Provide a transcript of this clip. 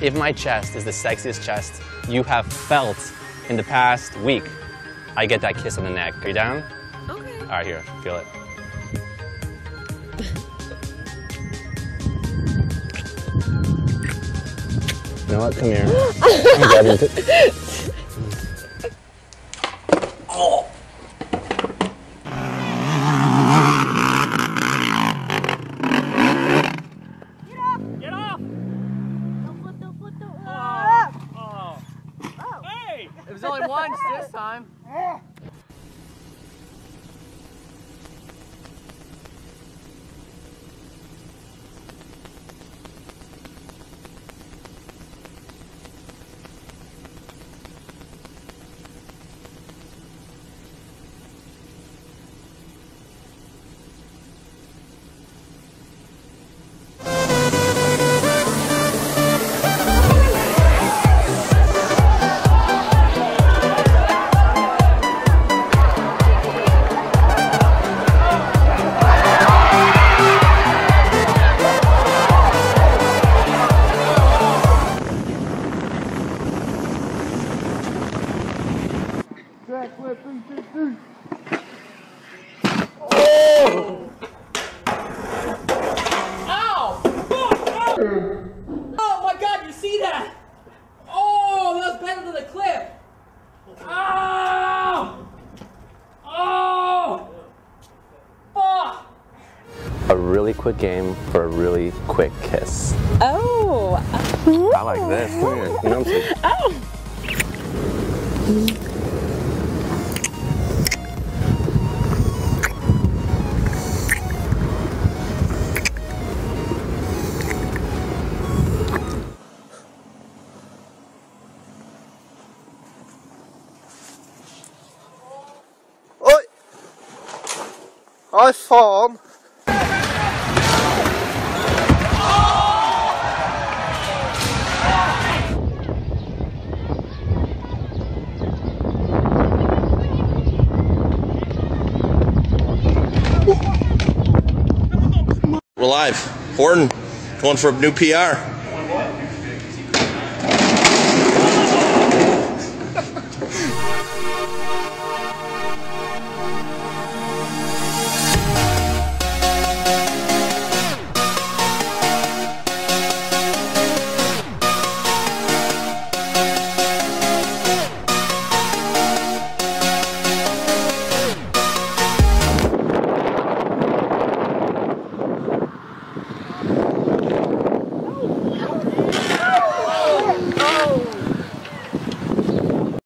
if my chest is the sexiest chest you have felt in the past week, I get that kiss on the neck. Are you down? Okay. All right, here, feel it. You know what? Come here. I'm grabbing it. Get off! Don't flip, don't flip, don't. Oh. Oh. Hey! It was only once this time. Ow! Oh my god, you see that? Oh, that was better than the clip. Ow! Oh! Fuck! A really quick game for a really quick kiss. Oh. I like this. Come here. You know what I'm saying? Oh. I farm. We're live. Horton going for a new PR.